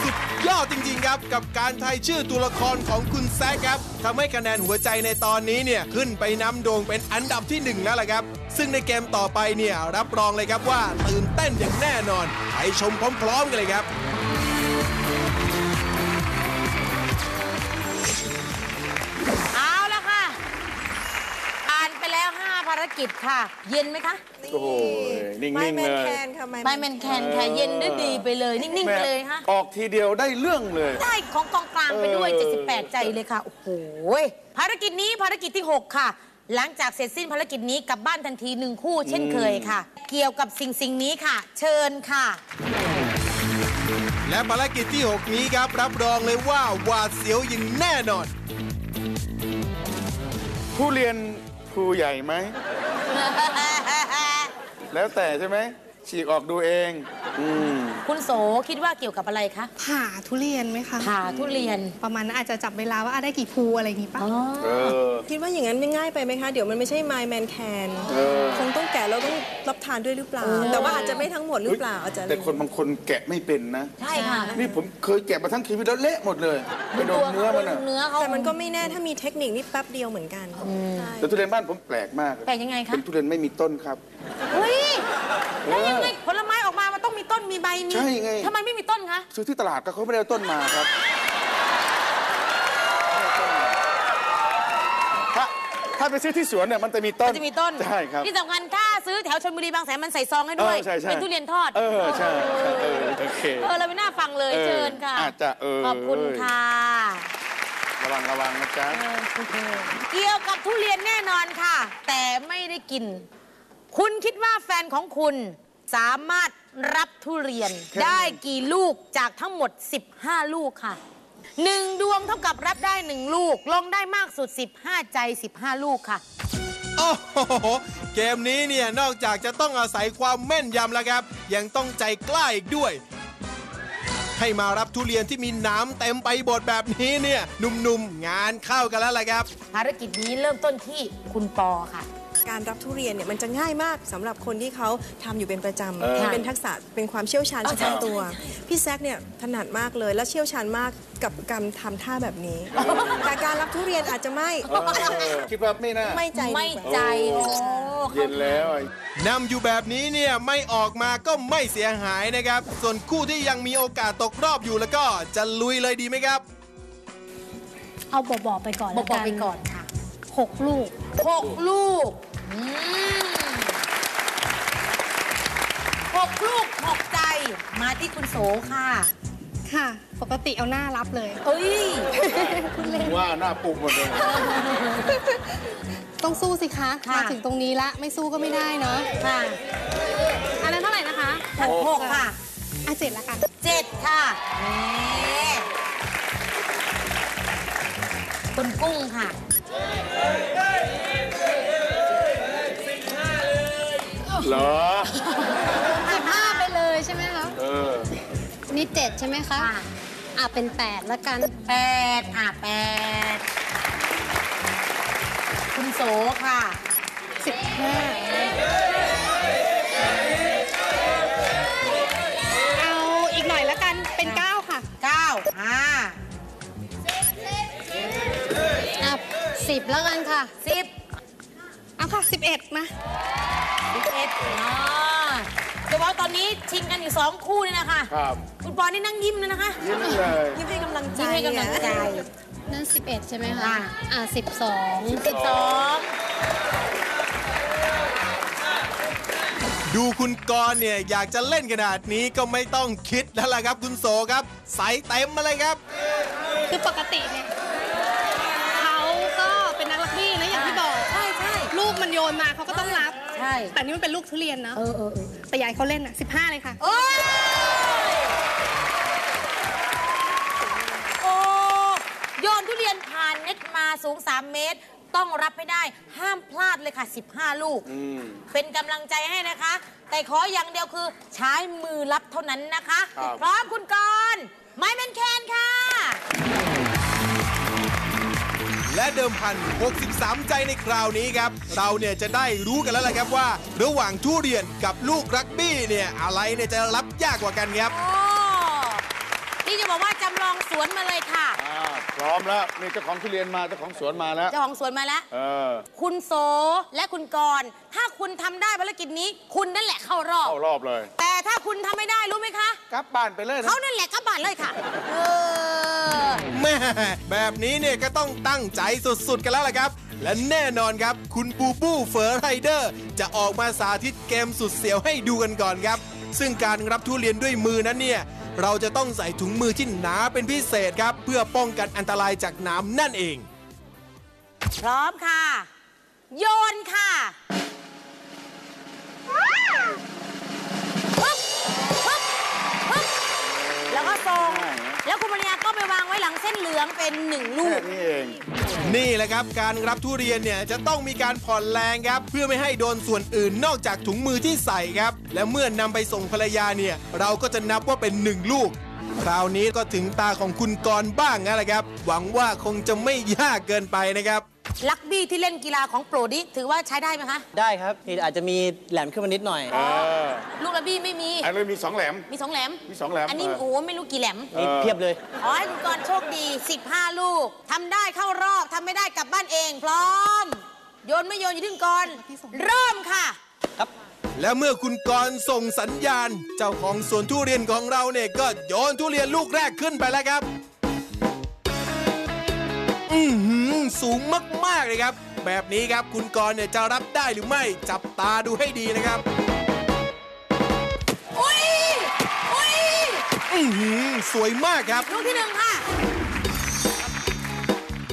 สุดยอดจริง ๆ ครับกับการทายชื่อตัวละครของคุณแซคครับทำให้คะแนนหัวใจในตอนนี้เนี่ยขึ้นไปน้ำโด่งเป็นอันดับที่หนึ่งแล้วล่ะครับ ซึ่งในเกมต่อไปเนี่ยรับรองเลยครับว่าตื่นเต้นอย่างแน่นอนไปชมพร้อม ๆ กันเลยครับารกิจค่ะ เย็นไหมคะ โอ้โหนิ่ไม่งแมๆเลนยแคนค่ะไม่แมนแคนค่ะ เย็นได้ดีไปเลย นิ่งๆไปเลยค่ะ ออกทีเดียวได้เรื่องเลย ได้ของกองกลางไปด้วยเออ78 ใจเลยค่ะ โอ้โห ภารกิจนี้ภารกิจที่ 6 ค่ะ หลังจากเสร็จสิ้นภารกิจนี้กลับบ้านทันทีหนึ่งคู่ เช่นเคยค่ะ เกี่ยวกับสิ่งสิ่งนี้ค่ะ เชิญค่ะ และภารกิจที่ 6 นี้ครับ รับรองเลยว่าหวาดเสียวอย่างแน่นอนผู้เรียน ครูใหญ่ไหม แล้วแต่ใช่ไหม ฉีกออกดูเองคุณโสคิดว่าเกี่ยวกับอะไรคะผ่าทุเรียนไหมคะผ่าทุเรียนประมาณนั้นอาจจะจับเวลาว่าอะได้กี่ภูอะไรอย่างงี้ป่ะเออ คิดว่าอย่างนั้นไม่ง่ายไปไหมคะ เดี๋ยวมันไม่ใช่ My Man Can คงต้องแกะแล้วต้องรับทานด้วยหรือเปล่า แต่ว่าอาจจะไม่ทั้งหมดหรือเปล่าอาจจะแต่คนบางคนแกะไม่เป็นนะ ใช่ค่ะนี่ผมเคยแกะมาทั้งชีวิตแล้วเละหมดเลยไปโดนเนื้อมันอะเนื้อเขา แต่มันก็ไม่แน่ถ้ามีเทคนิคนี่แป๊บเดียวเหมือนกันใช่แต่ทุเรียนบ้านผมแปลกมาก แปลกยังไงคะ เป็นทุเรียนไม่มีต้นครับเฮ้ย แล้วยังไงผลไม้ออกมา มันต้องมีต้นมีใบมีใช่ไง ทำไมไม่มีต้นคะซื้อที่ตลาดก็เขาไม่ได้เอาต้นมาครับถ้าถ้าไปซื้อที่สวนเนี่ยมันจะมีต้นมันจะมีต้นใช่ครับ ที่สำคัญถ้าซื้อแถวชลบุรีบางแสนมันใส่ซองให้ด้วย เออใช่ใช่ เป็นทุเรียนทอด เออใช่ใช่เออโอเค เออเราไม่น่าฟังเลยเออเชิญค่ะอาจจะเออ ขอบคุณค่ะระวังระวังนะจ๊ะ เกี่ยวกับทุเรียนแน่นอนค่ะ แต่ไม่ได้กิน คุณคิดว่าแฟนของคุณสามารถรับทุเรียนได้กี่ลูกจากทั้งหมด 15 ลูกค่ะหนึ่งดวงเท่ากับรับได้หนึ่งลูก ลงได้มากสุด 15 ใจ 15 ลูกค่ะ โอ้โห เกมนี้เนี่ยนอกจากจะต้องอาศัยความแม่นยำแล้วครับ ยังต้องใจกล้าอีกด้วย ให้มารับทุเรียนที่มีหน้ำเต็มไปบดแบบนี้เนี่ยหนุ่มๆงานเข้ากันแล้วล่ะครับ ภารกิจนี้เริ่มต้นที่คุณปอค่ะ การรับทุเรียนเนี่ยมันจะง่ายมากสำหรับคนที่เขาทำอยู่เป็นประจเออำเป็นทักษะเป็นความเชี่ยวชาญเออเฉพาะใช่ตัวใช่พี่แซกเนี่ยถนัดมากเลยและเชี่ยวชาญมากกับการทำท่าแบบนี้ แต่การรับทุเรียนอาจจะไม่เออคิดว่าไม่น่า ไม่ใจดีกว่า ไม่ใจโอ้เย็นแล้วอะนำอยู่แบบนี้เนี่ยไม่ออกมาก็ไม่เสียหายนะครับ ส่วนคู่ที่ยังมีโอกาสตกรอบอยู่แล้วก็จะลุยเลยดีไหมครับ เอาบอกๆไปก่อนบแล้อวกกันไปก่อนค่ะหกลูกหกลูกอืม หกลูกหกใจมาที่คุณโสค่ะ ค่ะ ปกติเอาหน้ารับเลย เอ้ยว่าหน้าปุกหมดเลย ต้องสู้สิคะ ค่ะ มาถึงตรงนี้ละไม่สู้ก็ไม่ได้เนาะค่ะอันนั้นเท่าไหร่นะคะหกหกค่ะอะเจ็ดละกัน เจ็ดค่ะนี่คุณกุ้งค่ะ เหรอ สิบห้าไปเลยใช่ไหมคะเออ นี่เจ็ดใช่ไหมคะค่ะอะเป็นแปดละกันแปดอะแปดคุณโสค่ะสิบห้าเอาอีกหน่อยละกันเป็นเก้าค่ะเก้าอ่าอะสิบแล้วกันค่ะสิบเอา ค่ะสิบเอ็ดมาสิบเอ็ดอ่าเฉพาะตอนนี้ชิงกันอยู่สองคู่นี่นะคะครับคุณปอนี่นั่งยิ้มเลยนะคะยิ้มเลยยิ้มให้กำลังใจยิ้มให้กำลังใจ นั่นสิบเอ็ดใช่ไหมคะค่ะอะสิบสองสิบสองดูคุณกรณ์เนี่ย อยากจะเล่นขนาดนี้ก็ไม่ต้องคิดแล้วล่ะครับ คุณโสครับ ใส่เต็มมาเลยครับ คือปกติเนี่ย ยนมาเขาก็ต้องรับ ใช่ แต่นี่มันเป็นลูกทุเรียนเนาะเออเออเออแต่อยากใหญ่เขาเล่นอะสิบห้าเลยค่ะ โอ้ยโอ้โยนทุเรียนผ่านเน็ตมาสูง 3 เมตร ต้องรับให้ได้ ห้ามพลาดเลยค่ะ 15 ลูก เป็นกำลังใจให้นะคะ แต่ขออย่างเดียวคือใช้มือรับเท่านั้นนะคะ ครับ พร้อมคุณกรณ์ไม้แมนแคนค่ะ และเดิมพัน 63 ใจในคราวนี้ครับ เราเนี่ยจะได้รู้กันแล้วล่ะครับว่า ระหว่างทุเรียนกับลูกรักบี้เนี่ยอะไรเนี่ยจะรับยากกว่ากันครับ โอ้ นี่จะบอกว่าจำลองสวนมาเลยค่ะ อ่า พร้อมแล้วนี่เจ้าของทุเรียนมาเจ้าของสวนมาแล้ว เจ้าของสวนมาแล้ว เออ คุณโสและคุณกรณ์ถ้าคุณทำได้ภารกิจนี้ คุณนั่นแหละเข้ารอบ เข้ารอบเลย แต่ถ้าคุณทำไม่ได้รู้ไหมคะ กลับบ้านไปเลยนะเขานั่นแหละกลับบ้านเลยค่ะ เออ แม่แบบนี้เนี่ยก็ต้องตั้งใจสุดๆกันแล้วล่ะครับ และแน่นอนครับ คุณบูบูเฟอร์ไรเดอร์ จะออกมาสาธิตเกมสุดเสียวให้ดูกันก่อนครับ ซึ่งการรับทุเรียนด้วยมือนั้นเนี่ย เราจะต้องใส่ถุงมือที่หนาเป็นพิเศษครับ เพื่อป้องกันอันตรายจากน้ำนั่นเอง พร้อมค่ะ โยนค่ะปึ๊บปึ๊บปึ๊บแล้วก็ส่ง แล้วคุณมารยาก็ไปวางไว้หลังเส้นเหลืองเป็นหนึ่งลูแค่กนี้เองนี่แหละครับ การรับทุเรียนเนี่ยจะต้องมีการผ่อนแรงครับ เพื่อไม่ให้โดนส่วนอื่นนอกจากถุงมือที่ใส่ครับ และเมื่อนำไปส่งภรรยาเนี่ย เราก็จะนับว่าเป็นหนึ่งลูก คราวนี้ก็ถึงตาของคุณกรณ์บ้างนั่นแหละครับ หวังว่าคงจะไม่ยากเกินไปนะครับ ลักบี้ที่เล่นกีฬาของโปรดนี่ถือว่าใช้ได้ไหมคะ ได้ครับนี่อาจจะมีแหลมขึ้นมานิดหน่อยเออลูกลักบี้ไม่มี อันนี้มีสองแหลม มีสองแหลม มีสองแหลม อันนี้เออโอ้โหไม่รู้กี่แหลมนี่เพียบเลย ขอให้คุณกรณ์โชคดี 15 ลูกทำได้เข้ารอบทำไม่ได้กลับบ้านเอง พร้อม โยนไม่โยนอยู่ที่คุณกรณ์เริ่มค่ะและเมื่อคุณกรณ์ส่งสัญญาณ เจ้าของสวนทุเรียนของเราเนี่ยก็โยนทุเรียนลูกแรกขึ้นไปแล้วครับ อือหือสูงมากๆเลยครับ แบบนี้ครับคุณกรณ์เนี่ยจะรับได้หรือไม่จับตาดูให้ดีนะครับอุ้ยอุ้ยอือหือสวยมากครับ ลูกที่หนึ่งค่ะ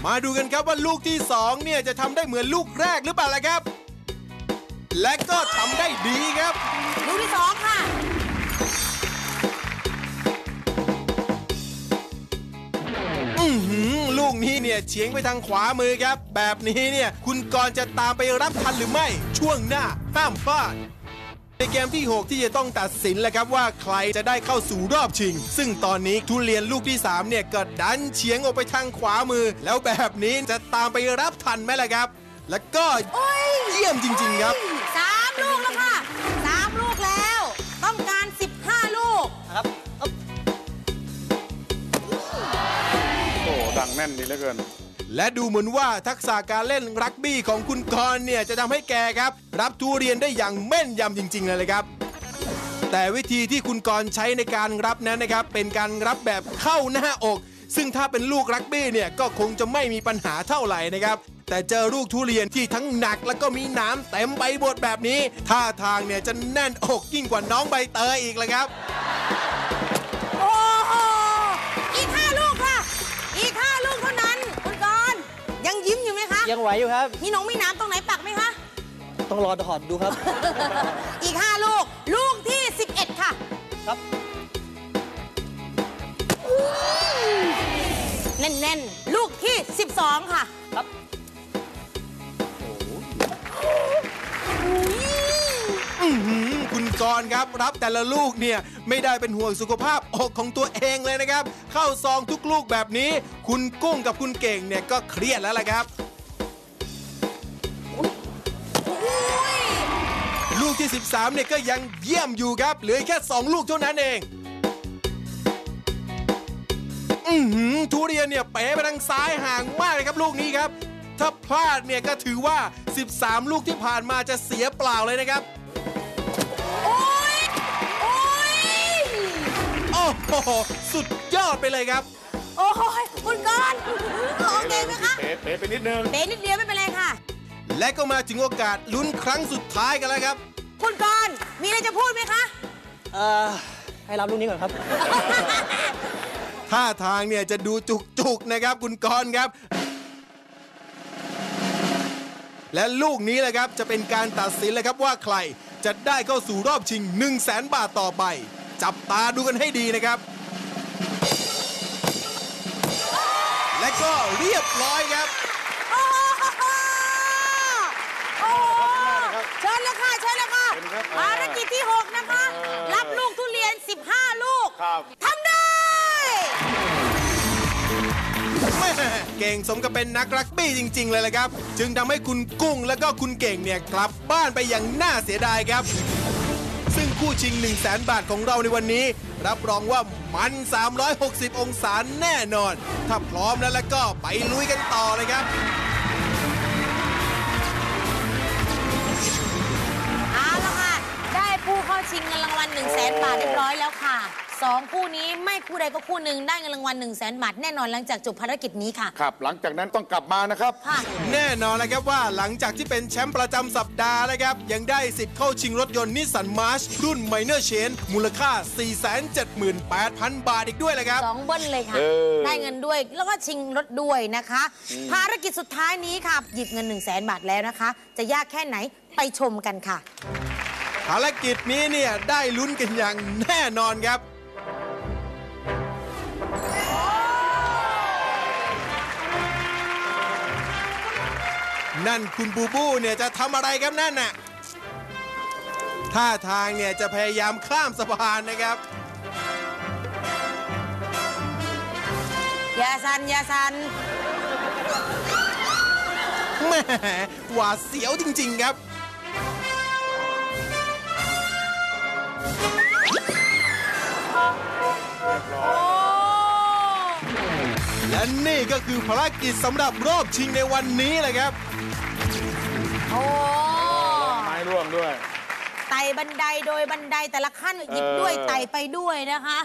มาดูกันครับว่าลูกที่สองเนี่ยจะทำได้เหมือนลูกแรกหรือเปล่าล่ะครับ และก็ทำได้ดีครับ ลูกที่สองค่ะ ลูกนี้เนี่ยเฉียงไปทางขวามือครับ แบบนี้เนี่ยคุณกรจะตามไปรับทันหรือไม่ ช่วงหน้าห้ามพลาดในเกมที่ 6 ที่จะต้องตัดสินแล้วครับว่าใครจะได้เข้าสู่รอบชิง ซึ่งตอนนี้ทุเรียนลูกที่ 3 เนี่ยก็ดันเฉียงออกไปทางขวามือ แล้วแบบนี้จะตามไปรับทันไหมล่ะครับ แล้วก็เยี่ยมจริง ๆ ครับ สามลูกแล้วค่ะ แน่นดีเหลือเกิน และดูเหมือนว่าทักษะการเล่นรักบี้ของคุณกรณ์เนี่ยจะทำให้แกครับ รับทุเรียนได้อย่างแม่นยำจริง ๆ เลยเลยครับ แต่วิธีที่คุณกรณ์ใช้ในการรับนั้นนะครับ เป็นการรับแบบเข้าหน้าอก ซึ่งถ้าเป็นลูกรักบี้เนี่ยก็คงจะไม่มีปัญหาเท่าไหร่นะครับแต่เจอลูกทุเรียนที่ทั้งหนักแล้วก็มีน้ำเต็มใบหมดแบบนี้ท่าทางเนี่ยจะแน่นอกยิ่งกว่าน้องใบเตยอีกเลยครับ ยิ้มอยู่ไหมคะยังไหวอยู่ครับมีหนองมีน้ำตรงไหนปักไหมคะ ต้องรอถอดดูครับ อีก 5 ลูก ลูกที่ 11 ค่ะ ครับแน่นๆ ลูกที่ 12 ค่ะ ครับอื้อหือคุณกรณ์ครับ รับแต่ละลูกเนี่ยไม่ได้เป็นห่วงสุขภาพอกของตัวเองเลยนะครับ เข้าซองทุกลูกแบบนี้ คุณกุ้งกับคุณเก่งเนี่ยก็เครียดแล้วล่ะครับ ที่ 13เนี่ยก็ยังเยี่ยมอยู่ครับเหลือแค่ 2 ลูกเท่านั้นเอง อือหือทุเรียนเนี่ยเป๋ไปทางซ้ายห่างมากเลยครับลูกนี้ครับ ถ้าพลาดเนี่ยก็ถือว่า 13 ลูกที่ผ่านมาจะเสียเปล่าเลยนะครับโอ้ยโอ้ยโอ้โหสุดยอดไปเลยครับ โอ้ยคุณกรณ์โอเคไหมคะเป๋เป๋ไปนิดนึงเบนิดเดียวไม่เป็นไรค่ะ และก็มาถึงโอกาสลุ้นครั้งสุดท้ายกันแล้วครับ คุณกรณ์มีอะไรจะพูดไหมคะ เอ่อให้รับลูกนี้ก่อนครับ ท่าทางเนี่ยจะดูจุกๆนะครับ คุณกรณ์ครับ และลูกนี้แหละครับจะเป็นการตัดสินเลยครับว่าใครจะได้เข้าสู่รอบชิง 1 0 0 0 0แสนบาทต่อไป จับตาดูกันให้ดีนะครับ และก็เรียบร้อยครับ โอ้โหโอ้โหเชิญเลยค่ะ เชิญเลยค่ะ เชิญครับ ภารกิจที่ 6 นะคะ รับลูกทุเรียน 15 ลูกครับ ทำได้ แม่เก่งสมกับเป็นนักรักบี้จริง ๆ เลยละครับ จึงทำให้คุณกุ้งและก็คุณเก่งเนี่ยกลับบ้านไปอย่างน่าเสียดายครับ ซึ่งคู่ชิง 1 0 0 0 0แสนบาทของเราในวันนี้ รับรองว่ามัน 360 องศาแน่นอน ถ้าพร้อมแล้วแล้วก็ไปลุยกันต่อเลยครับ ชิงเงินรางวัล1 0 0 0 0แสนบาทเรียบร้อยแล้วค่ะสองคู่นี้ไม่คู่ใดก็คู่หนึ่งได้เงินรางวัล1 0 0 0 0แสนบาทแน่นอนหลังจากจบภารกิจนี้ค่ะ ครับ หลังจากนั้นต้องกลับมานะครับ ค่ะ แน่นอนเลยครับว่าหลังจากที่เป็นแชมป์ประจำสัปดาห์นะครับ ยังได้สิทธิ์เข้าชิงรถยนต์นิสสันมาร์ชรุ่นไมเนอร์เชนมูลค่า 478,000 บาทอีกด้วยเลยครับ สองเบิ้ลเลยค่ะ เออ ได้เงินด้วยแล้วก็ชิงรถด้วยนะคะ ภารกิจสุดท้ายนี้ค่ะ หยิบเงิน 1 0 0 0 0แสนบาทแล้วนะคะ จะยากแค่ไหนไปชมกันค่ะ ภารกิจนี้เนี่ยได้ลุ้นกันอย่างแน่นอนครับ นั่นคุณบูบูเนี่ยจะทำอะไรครับนั่นน่ะท่าทางเนี่ยจะพยายามข้ามสะพานนะครับ อย่าสันอย่าสันแหมหวาดเสียวจริง ๆ ครับ และนี่ก็คือภารกิจสำหรับรอบชิงในวันนี้แหละครับ โอ้ไม้ร่วงด้วย ไต่บันไดโดยบันไดแต่ละขั้นหยิบเออด้วยไต่ไปด้วยนะคะ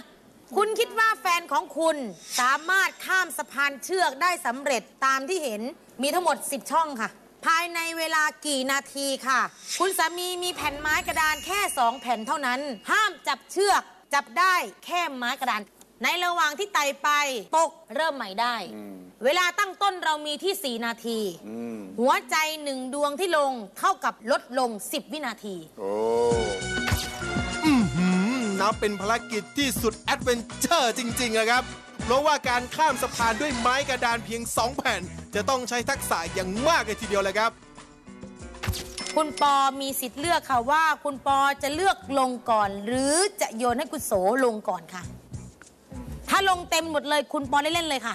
คุณคิดว่าแฟนของคุณสามารถข้ามสะพานเชือกได้สำเร็จตามที่เห็นมีทั้งหมด 10 ช่องค่ะ ภายในเวลากี่นาทีค่ะ คุณสามีมีแผ่นไม้กระดานแค่ 2 แผ่นเท่านั้น ห้ามจับเชือก จับได้แค่ไม้กระดาน ในระหว่างที่ไต่ไป ตกเริ่มใหม่ได้ เวลาตั้งต้นเรามีที่ 4 นาที หัวใจหนึ่งดวงที่ลงเท่ากับลดลง 10 วินาที โอ้อื้อหือนับเป็นภารกิจที่สุด adventure จริงๆนะครับ เพราะว่าการข้ามสะพานด้วยไม้กระดานเพียง 2 แผ่น จะต้องใช้ทักษะอย่างมากเลยทีเดียวเลยครับ คุณปอมีสิทธิ์เลือกค่ะว่า คุณปอจะเลือกลงก่อน หรือจะโยนให้คุณโสลงก่อนค่ะ ถ้าลงเต็มหมดเลยคุณปอได้เล่นเลยค่ะ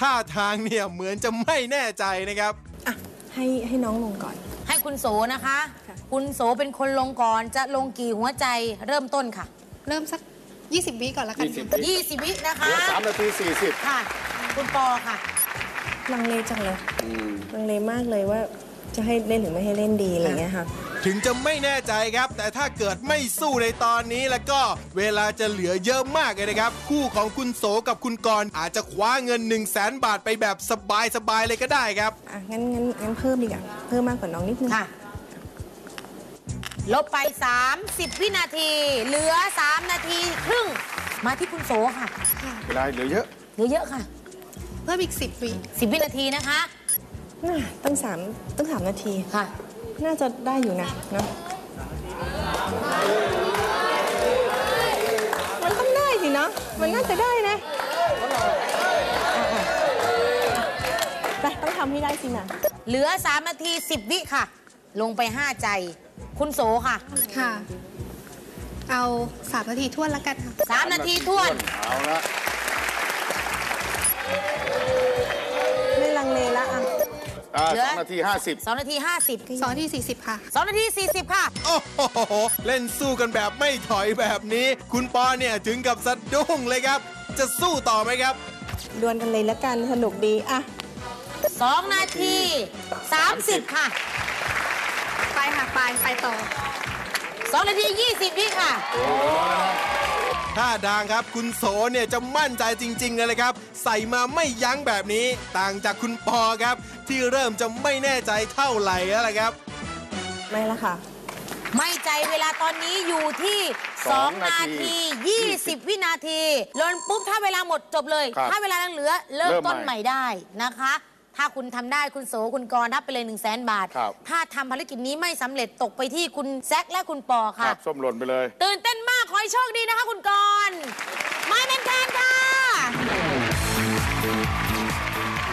ท่าทางเนี่ยเหมือนจะไม่แน่ใจนะครับ อะให้ให้น้องลงก่อน ให้คุณโสนะคะ ค่ะ คุณโสเป็นคนลงก่อนจะลงกี่หัวใจเริ่มต้นค่ะ เริ่มสัก 20 วิก่อนแล้วกันยี่สิบค่ะวิ20 วินะคะเหลือสามนาทีสี่สิบค่ะ คุณปอค่ะ ลังเลจังเลย ลังเลมากเลยว่า จะให้เล่นหรือไม่ให้เล่นดีอะไรเงี้ยค่ะ ถึงจะไม่แน่ใจครับ แต่ถ้าเกิดไม่สู้ในตอนนี้แล้วก็เวลาจะเหลือเยอะมากเลยนะครับ คู่ของคุณโสกับคุณกรณ์อาจจะคว้าเงิน 1 0 0 0 0แสนบาทไปแบบสบายๆเลยก็ได้ครับ อะงั้นงั้นงั้นเพิ่มดีกว่าเพิ่มมากกว่าน้องนิดนึงค่ะ ลบไป 30 วินาที เหลือ 3 นาทีครึ่ง มาที่คุณโสค่ะ เวลาเหลือเยอะ เหลือเยอะค่ะ เพิ่มอีก10วิ 10 วินาทีนะคะ น่าตั้งสามตั้งสามนาที ค่ะ น่าจะได้อยู่นะเนอะมันต้องได้สิเนาะมันน่าจะได้นะอะๆไปต้องทำให้ได้สินะเหลือ3นาที 10 วิค่ะ ลงไป 5 ใจ คุณโสค่ะ ค่ะ เอา3นาทีท้วนแล้วกันค่ะ 3 นาทีท้วน เอาละ อ่าเหลืสอองนาทีห้าสิบ2นาที50 2นาที40ค่ะ2นาที40ค่ะ โอ้โห เล่นสู้กันแบบไม่ถอยแบบนี้ คุณปอเนี่ยถึงกับสะดุ้งเลยครับ จะสู้ต่อไหมครับ ดวลกันเลยละกันสนุกดีอะ2นาที30ค่ะ ไปค่ะ ไป ไปต่อ2นาที20วิค่ะ ท่าทางครับคุณโสเนี่ยจะมั่นใจจริงๆเลยเลยครับ ใส่มาไม่ยั้งแบบนี้ ต่างจากคุณปอครับ ที่เริ่มจะไม่แน่ใจเท่าไหร่แล้วล่ะครับ ไม่ละค่ะ ไม่ใจเวลาตอนนี้อยู่ที่ 2 นาที 20 วินาทีลนปุ๊บถ้าเวลาหมดจบเลย ครับถ้าเวลายังเหลือเริ่มเริ่มต้นใหม่ ใหม่ได้นะคะ ถ้าคุณทำได้คุณโสคุณกรรับไปเลย1 0 0 0 0แบาท ครับ ถ้าทำภารกิจนี้ไม่สำเร็จตกไปที่คุณแซคและคุณปอคค่ะ รับส้มหล่นไปเลย ตื่นเต้นมาก ขอให้โชคดีนะคะคุณกรณ์ไม่เป็นแทนค่ะ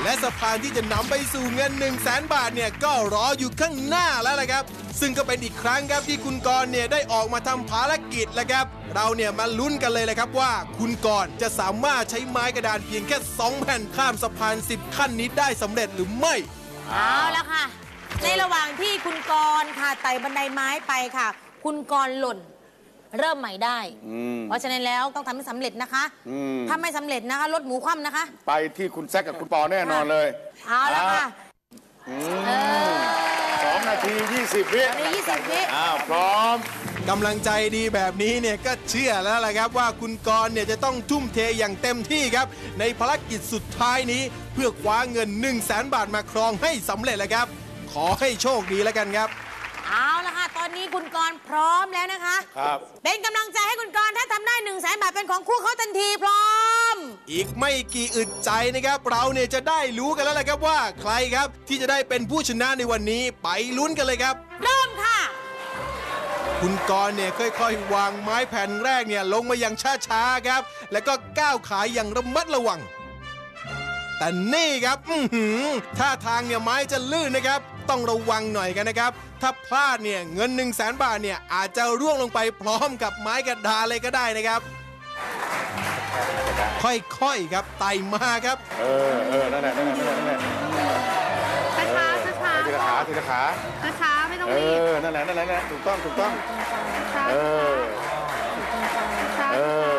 และสะพานที่จะนำไปสู่เงิน 1 0 0 0 0แสนบาทเนี่ย ก็รออยู่ข้างหน้าแล้วละครับ ซึ่งก็เป็นอีกครั้งครับที่คุณกรณ์เนี่ยได้ออกมาทำภารกิจแล้วครับ เราเนี่ยมาลุ้นกันเลยเลยครับว่า คุณกรณ์จะสามารถใช้ไม้กระดานเพียงแค่ 2 แผ่นข้ามสะพาน 10 ขั้นนี้ได้สำเร็จหรือไม่ เอาละค่ะ ในระหว่างที่คุณกรณ์ค่ะไต่บันไดไม้ไปค่ะ คุณกรณ์หล่นเริ่มใหม่ได้ เพราะฉะนั้นแล้วต้องทำให้สำเร็จนะคะอืมถ้าไม่สำเร็จนะคะลดหมูคว่ำนะคะ ไปที่คุณแซกกับคุณปอแน่นอนเลย เอาละค่ะเออ สองนาทียี่สิบวิใน20วิอ้าวพร้อม กำลังใจดีแบบนี้เนี่ยก็เชื่อแล้วล่ะครับว่าคุณกรณ์เนี่ยจะต้องทุ่มเทอย่างเต็มที่ครับ ในภารกิจสุดท้ายนี้ เพื่อคว้าเงิน 1 0 0 0 0แสนบาทมาครองให้สำเร็จแล้วครับ ขอให้โชคดีแล้วกันครับ เอาละค่ะ ตอนนี้คุณกรณ์พร้อมแล้วนะคะ ครับ เป็นกำลังใจให้คุณกรณ์ถ้าทำได้1นึ่งแสนบาทเป็นของคู่เขาทันทีพร้อม อีกไม่กี่อึดใจนะครับ เราเนี่ยจะได้รู้กันแล้วแหละครับว่าใครครับที่จะได้เป็นผู้ชนะในวันนี้ไปลุ้นกันเลยครับ เริ่มค่ะ คุณกรณ์เนี่ยค่อยๆ วางไม้แผ่นแรกเนี่ยลงมาอย่างช้าๆครับ แล้วก็ก้าวขาอย่างระมัดระวัง แต่นี่ครับ อือหือท่าทางเนี่ยไม้จะลื่นนะครับ ต้องระวังหน่อยกันนะครับ ถ้าพลาดเนี่ยเงิน 1 0 0 0 0แบาทเนี่ยอาจจะร่วงลงไปพร้อมกับไม้กระดานเลยก็ได้นะครับ ค่อยๆครับไต่มาครับ เออเออนั่นแหละนั่นแหละนั่นแหละนั่นแหละช้าช้าช้าช้าทีละขาทีละขาช้าช้าไม่ต้องเอรีบอนั่นแหละนั่นแหละนั่นแหละถูกต้องถูกต้อง ช้าเออ ช้าเออ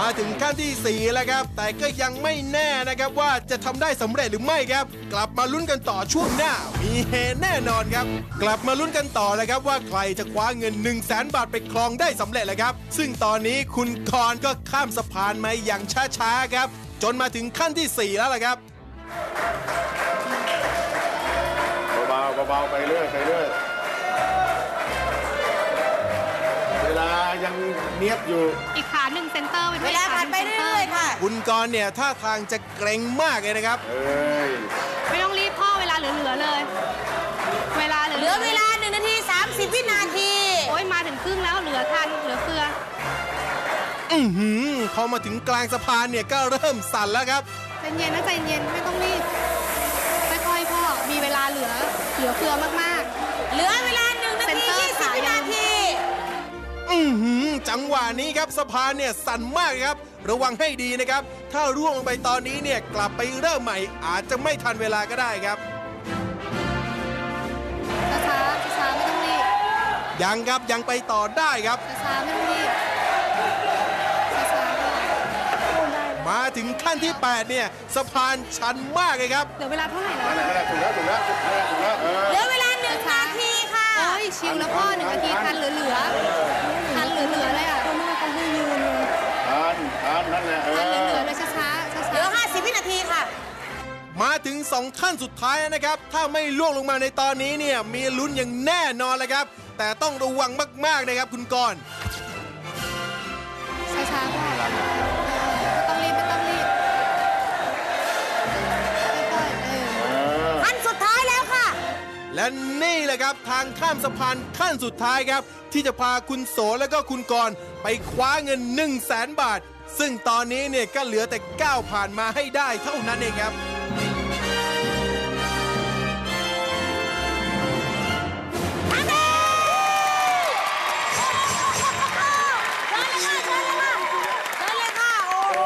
มาถึงขั้นที่ 4 แล้วครับ แต่ก็ยังไม่แน่นะครับว่าจะทำได้สำเร็จหรือไม่ครับ กลับมาลุ้นกันต่อช่วงหน้า มีเฮแน่นอนครับ กลับมาลุ้นกันต่อเลยครับว่าใครจะคว้าเงิน 1 0 0 0 0แบาทไปครองได้สำเร็จเลยครับ ซึ่งตอนนี้คุณกรณ์ก็ข้ามสะพานมาอย่างช้าๆครับ จนมาถึงขั้นทีสี่4 แล้วล่ะครับ เบาๆเบาๆไปเรื่อยไปเรื่อย ยังเนียบอยู่ อีกขาหนึ่งเซนเตอร์ไปด้เววยลาผ่านไปเรื่อยๆค่ะ คุณกรณ์เนี่ยท่าทางจะเกรงมากเลยนะครับ เอ้ยไม่ต้องรีบพ่อเวลาเหลือๆเลย เวลาเหลือเหลือเวลา1นาที 30 วินาที โอ้ยมาถึงครึ่งแล้วเหลือทันเหลือเฟือ อือหือพอมาถึงกลางสะพานเนี่ยก็เริ่มสั่นแล้วครับ ใจเย็นนะใจเย็นไม่ต้องรีบค่อยๆพ่อมีเวลาเหลือเหลือเฟือมากเจังหวะนี้ครับสะพานเนี่ยสั่นมากครับ ระวังให้ดีนะครับ ถ้าร่วงลงไปตอนนี้เนี่ยกลับไปเริ่มใหม่อาจจะไม่ทันเวลาก็ได้ครับๆช้าๆช้าๆไม่ต้องรีบยังครับยังไปต่อได้ครับช้าๆไม่ต้องรีบช้าๆพ่อมาถึงขั้นที่ 8 เนี่ยสะพานชันมากเลยครับเหลือเวลาเท่าไหร่แล้วนั่นแหละนั่นแหละถูกแล้วถูกแล้วถูกแล้วถูกแล้วเออเหลือเวลา1นาทีค่ะโอ้ยชิวแล้วพ่อหนึ่งนาทีทันเหลือๆทัน เหลือๆเลยอะทานทานนั่นแหละเอทันเหลืออๆเลยช้าๆช้าเหลือ 50 วินาทีค่ะ มาถึง2ขั้นสุดท้ายนะครับ ถ้าไม่ล่วงลงมาในตอนนี้เนี่ยมีลุ้นอย่างแน่นอนเลยครับ แต่ต้องระวังมากๆนะครับคุณกรณ์ ๆช้าๆพ่ และนี่แหละครับทางข้ามสะพานขั้นสุดท้ายครับ ที่จะพาคุณโสและก็คุณกรไปคว้าเงิน 1 0 0 0 0แสนบาท ซึ่งตอนนี้เนี่ยก็เหลือแต่ก้าวผ่านมาให้ได้เท่านั้นเองครับเชิญเลยค่ะเชิญเลยค่ะเชิญเลยค่ะโอ้โห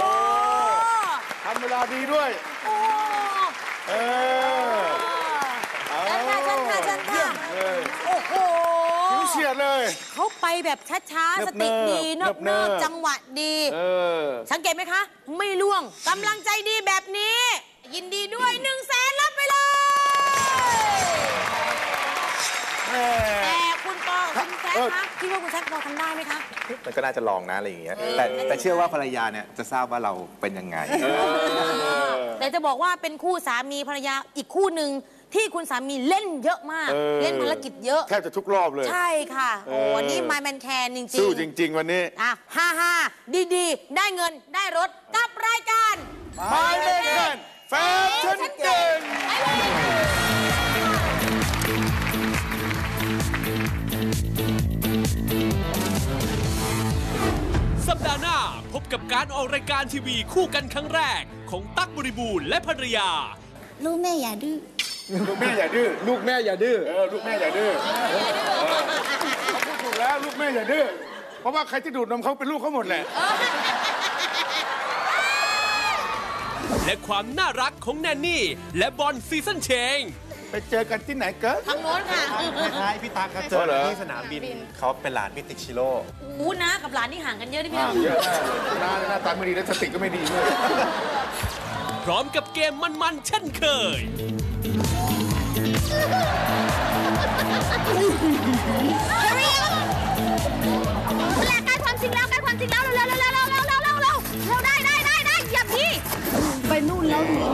ทำเวลาดีด้วย โอ้โห เออเอา เชิญค่ะเชิญค่ะเชิญค่ะ เลย โอ้โห ผิว เฉียดเลยเขาไปแบบช้าๆ สติดีเนิเนิบบๆเนิเนิบบๆจังหวะดีเออสังเกตไหมคะ ไม่ล่วงกำลังใจดีแบบนี้ ยินดีด้วย1นึ่งแสนรับไปเลยแม่แต่คุณปอคุณแซคเออคะคิดว่าคุณแซคพอทำได้ไหมคะมันก็น่าจะลองนะอะไรอย่างเงี้ยแต่แต่เชื่อว่าภรรยาเนี่ยจะทราบว่าเราเป็นยังไงแต่จะบอกว่าเป็นคู่สามีภรรยาอีกคู่หนึ่ง ที่คุณสามีเล่นเยอะมาก เออ เล่นภารกิจเยอะ แทบจะทุกรอบเลย ใช่ค่ะ โอ้เออ วันนี้มาแมนแคนจริงๆสู้จริง ๆ วันนี้ อะฮ่าฮ่าดีๆ ได้เงินได้รถกับรายการ My Man Can แฟชั่นเก่งสัปดาห์หน้าพบกับการออกรายการทีวีคู่กันครั้งแรก ของตั๊กบริบูรณ์และภรรยาลูกแม่อย่าดื้อ ลูกแม่อย่าดื้อลูกแม่อย่าดื้อเออลูกแม่อย่าดื้อพูดถูกแล้วลูกแม่อย่าดื้อเพราะว่าใครที่ดูดนมเขาเป็นลูกเขาหมดแหละและความน่ารักของแนนนี่ และบอลซีซั่นเชง ไปเจอกันที่ไหนเกิทางโน้นค่ะคล้ายพี่ตั๊กครับเจอ๋อเหรออที่สนามบินเขาเป็นหลานพี่ติ๊กชิโร่อู้นะกับหลานที่ห่างกันเยอะนี่พี่อ่าน้องเยอะมากหน้าหน้าตาไม่ดีแล้วสติก็ไม่ดีด้วยพร้อมกับเกมมันๆเช่นเคย แหละใกล้ความจริงแล้วใกล้ความจริงแล้วเร็วเร็วเร็วเร็วเร็วเร็วเร็วเร็วเร็วได้ได้ได้ได้อย่าพี่ ไปนู่นแล้วนี่